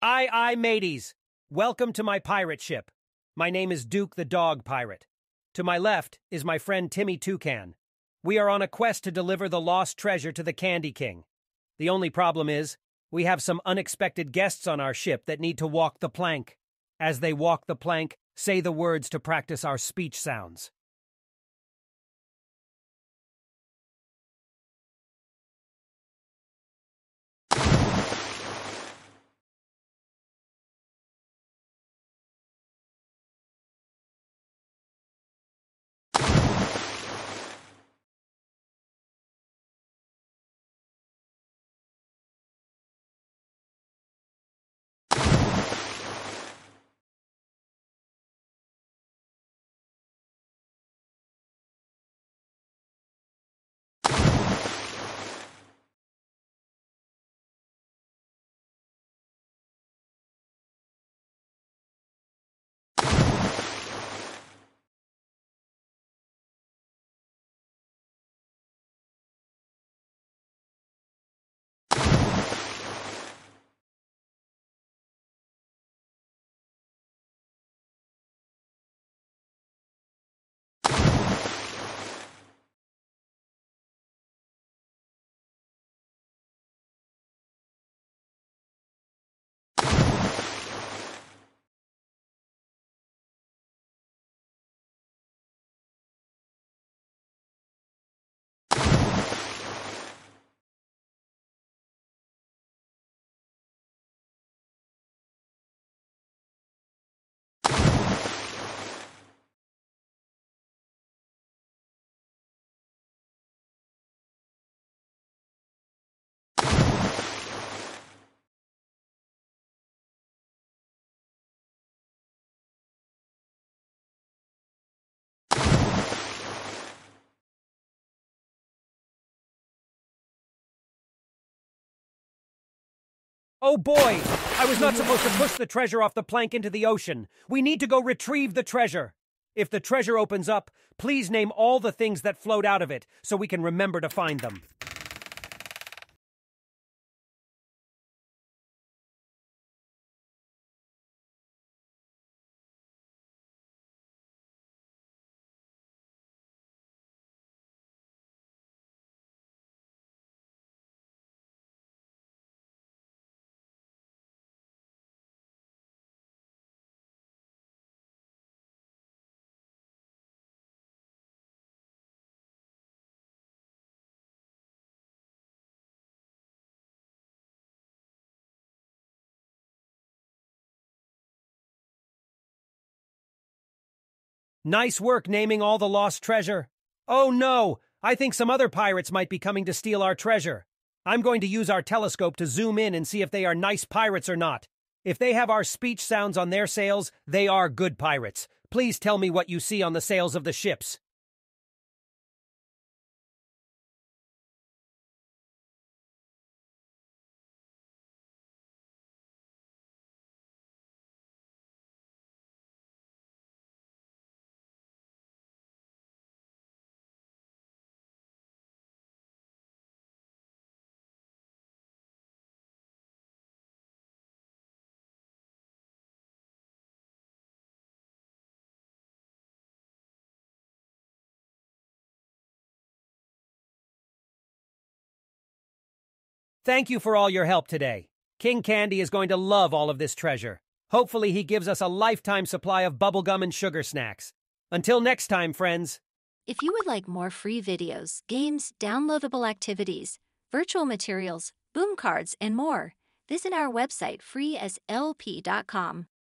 Aye, aye, mateys. Welcome to my pirate ship. My name is Duke the Dog Pirate. To my left is my friend Timmy Toucan. We are on a quest to deliver the lost treasure to the Candy King. The only problem is, we have some unexpected guests on our ship that need to walk the plank. As they walk the plank, say the words to practice our speech sounds. Oh boy! I was not supposed to push the treasure off the plank into the ocean. We need to go retrieve the treasure. If the treasure opens up, please name all the things that float out of it so we can remember to find them. Nice work naming all the lost treasure. Oh no! I think some other pirates might be coming to steal our treasure. I'm going to use our telescope to zoom in and see if they are nice pirates or not. If they have our speech sounds on their sails, they are good pirates. Please tell me what you see on the sails of the ships. Thank you for all your help today. King Candy is going to love all of this treasure. Hopefully, he gives us a lifetime supply of bubblegum and sugar snacks. Until next time, friends. If you would like more free videos, games, downloadable activities, virtual materials, boom cards, and more, visit our website freeslp.com.